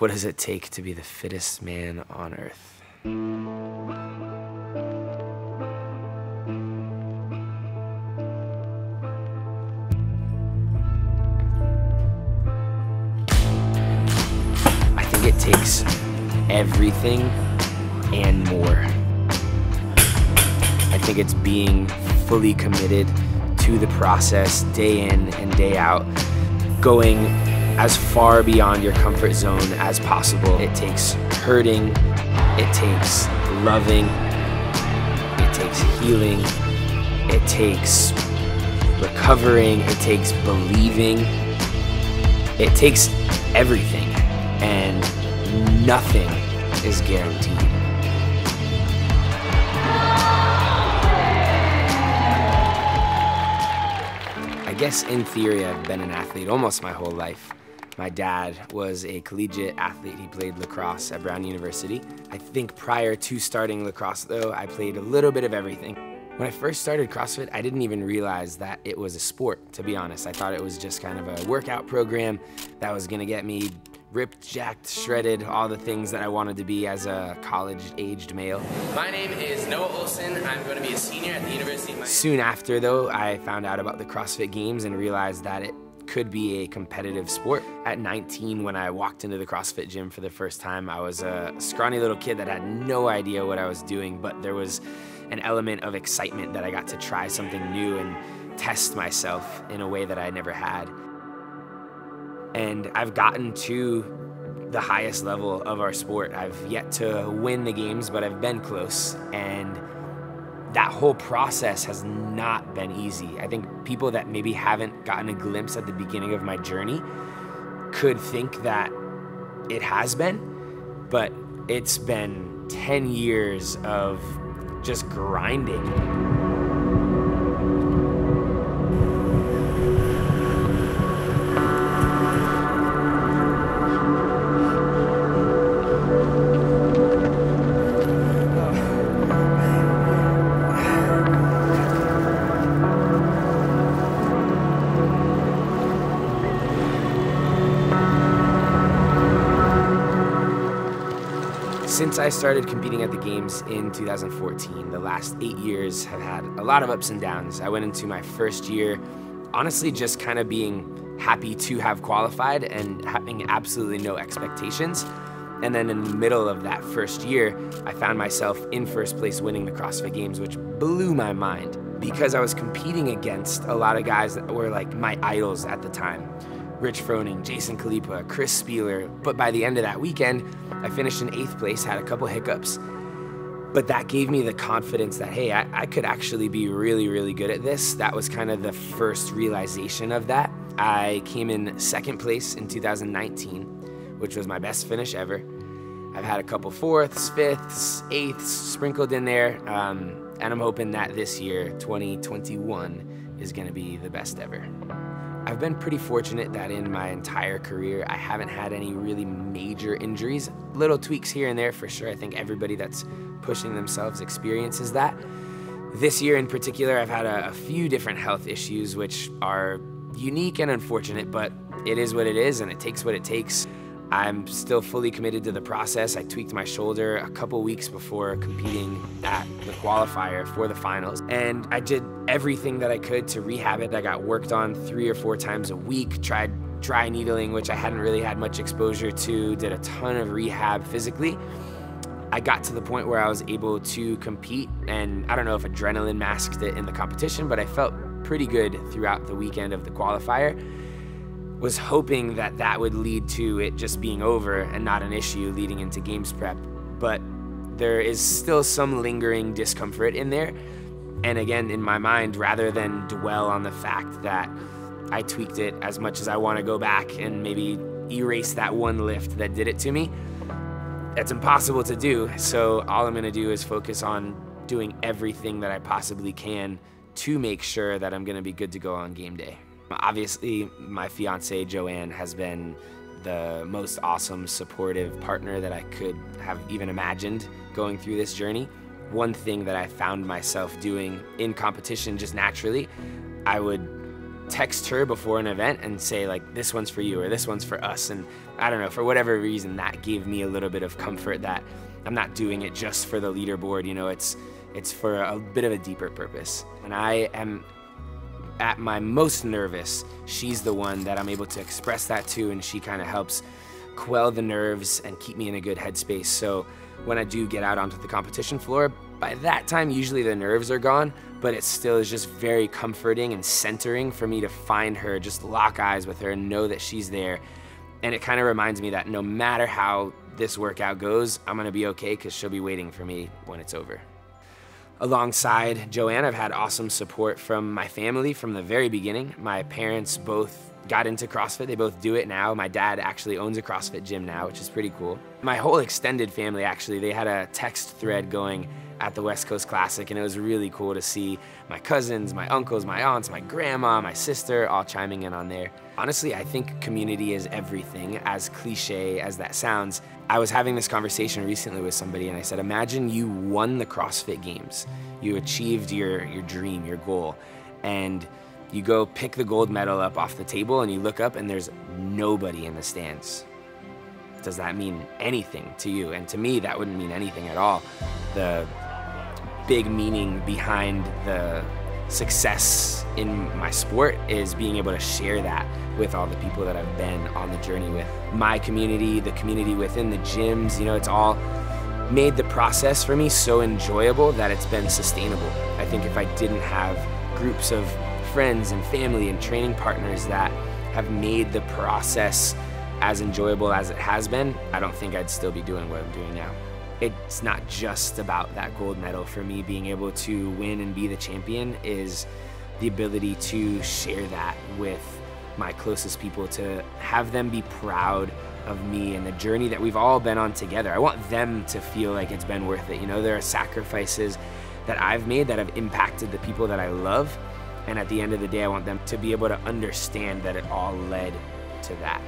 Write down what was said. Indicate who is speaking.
Speaker 1: What does it take to be the fittest man on earth? I think it takes everything and more. I think it's being fully committed to the process day in and day out, going as far beyond your comfort zone as possible. It takes hurting, it takes loving, it takes healing, it takes recovering, it takes believing, it takes everything, and nothing is guaranteed. I guess in theory, I've been an athlete almost my whole life. My dad was a collegiate athlete. He played lacrosse at Brown University. I think prior to starting lacrosse, though, I played a little bit of everything. When I first started CrossFit, I didn't even realize that it was a sport, to be honest. I thought it was just kind of a workout program that was gonna get me ripped, jacked, shredded, all the things that I wanted to be as a college-aged male.
Speaker 2: My name is Noah Ohlsen. I'm going to be a senior at the University of Miami.
Speaker 1: Soon after, though, I found out about the CrossFit Games and realized that it could be a competitive sport. At 19, when I walked into the CrossFit gym for the first time, I was a scrawny little kid that had no idea what I was doing, but there was an element of excitement that I got to try something new and test myself in a way that I never had. And I've gotten to the highest level of our sport. I've yet to win the games, but I've been close. And that whole process has not been easy. I think people that maybe haven't gotten a glimpse at the beginning of my journey could think that it has been, but it's been 10 years of just grinding. Since I started competing at the games in 2014, the last eight years have had a lot of ups and downs. I went into my first year honestly just kind of being happy to have qualified and having absolutely no expectations. And then in the middle of that first year, I found myself in first place winning the CrossFit Games, which blew my mind because I was competing against a lot of guys that were like my idols at the time. Rich Froning, Jason Khalipa, Chris Spealler. But by the end of that weekend, I finished in eighth place, had a couple hiccups. But that gave me the confidence that, hey, I, I could actually be really, really good at this. That was kind of the first realization of that. I came in second place in 2019, which was my best finish ever. I've had a couple fourths, fifths, eighths sprinkled in there. Um, and I'm hoping that this year, 2021, is gonna be the best ever. I've been pretty fortunate that in my entire career, I haven't had any really major injuries. Little tweaks here and there for sure. I think everybody that's pushing themselves experiences that. This year in particular, I've had a, a few different health issues which are unique and unfortunate, but it is what it is and it takes what it takes. I'm still fully committed to the process. I tweaked my shoulder a couple weeks before competing at the qualifier for the finals. And I did everything that I could to rehab it. I got worked on three or four times a week, tried dry needling, which I hadn't really had much exposure to, did a ton of rehab physically. I got to the point where I was able to compete, and I don't know if adrenaline masked it in the competition, but I felt pretty good throughout the weekend of the qualifier was hoping that that would lead to it just being over and not an issue leading into games prep. But there is still some lingering discomfort in there. And again, in my mind, rather than dwell on the fact that I tweaked it as much as I want to go back and maybe erase that one lift that did it to me, that's impossible to do. So all I'm going to do is focus on doing everything that I possibly can to make sure that I'm going to be good to go on game day. Obviously, my fiance Joanne has been the most awesome, supportive partner that I could have even imagined going through this journey. One thing that I found myself doing in competition just naturally, I would text her before an event and say like this one's for you or this one's for us and I don't know for whatever reason that gave me a little bit of comfort that I'm not doing it just for the leaderboard you know it's it's for a bit of a deeper purpose and I am at my most nervous she's the one that I'm able to express that to and she kind of helps quell the nerves and keep me in a good headspace so when I do get out onto the competition floor by that time, usually the nerves are gone, but it still is just very comforting and centering for me to find her, just lock eyes with her and know that she's there. And it kind of reminds me that no matter how this workout goes, I'm gonna be okay because she'll be waiting for me when it's over. Alongside Joanne, I've had awesome support from my family from the very beginning. My parents both got into CrossFit. They both do it now. My dad actually owns a CrossFit gym now, which is pretty cool. My whole extended family actually, they had a text thread going at the West Coast Classic, and it was really cool to see my cousins, my uncles, my aunts, my grandma, my sister all chiming in on there. Honestly, I think community is everything, as cliche as that sounds. I was having this conversation recently with somebody, and I said, Imagine you won the CrossFit Games. You achieved your, your dream, your goal, and you go pick the gold medal up off the table, and you look up, and there's nobody in the stands does that mean anything to you? And to me, that wouldn't mean anything at all. The big meaning behind the success in my sport is being able to share that with all the people that I've been on the journey with. My community, the community within the gyms, you know, it's all made the process for me so enjoyable that it's been sustainable. I think if I didn't have groups of friends and family and training partners that have made the process as enjoyable as it has been, I don't think I'd still be doing what I'm doing now it's not just about that gold medal. For me, being able to win and be the champion is the ability to share that with my closest people, to have them be proud of me and the journey that we've all been on together. I want them to feel like it's been worth it. You know, there are sacrifices that I've made that have impacted the people that I love. And at the end of the day, I want them to be able to understand that it all led to that.